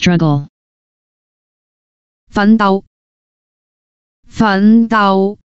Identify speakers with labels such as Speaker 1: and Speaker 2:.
Speaker 1: struggle
Speaker 2: 奋斗奋斗